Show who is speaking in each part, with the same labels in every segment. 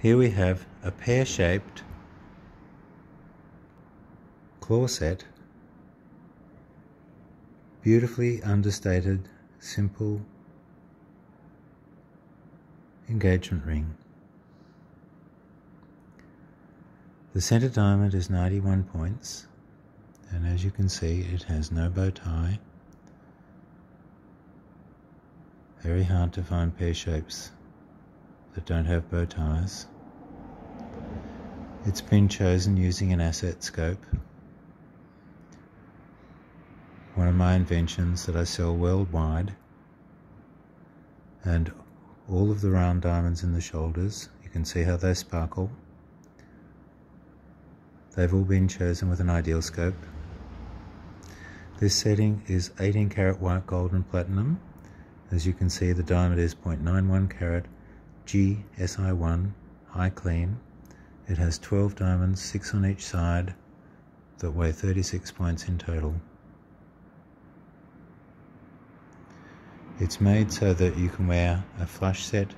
Speaker 1: Here we have a pear-shaped claw set, beautifully understated, simple engagement ring. The center diamond is 91 points and as you can see it has no bow tie. Very hard to find pear shapes that don't have bow ties. It's been chosen using an ASET scope, one of my inventions that I sell worldwide, and all of the round diamonds in the shoulders, you can see how they sparkle. They've all been chosen with an ideal scope. This setting is 18 karat white gold and platinum. As you can see the diamond is 0.91 carat GSI1 high clean. It has 12 diamonds, 6 on each side, that weigh 36 points in total. It's made so that you can wear a flush set,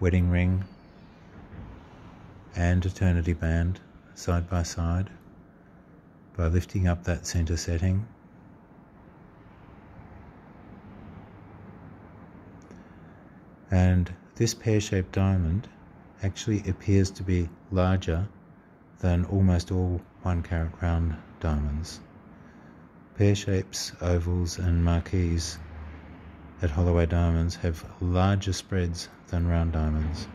Speaker 1: wedding ring, and eternity band side by side by lifting up that center setting. And this pear-shaped diamond actually appears to be larger than almost all one carat round diamonds. Pear shapes, ovals and marquise at Holloway Diamonds have larger spreads than round diamonds.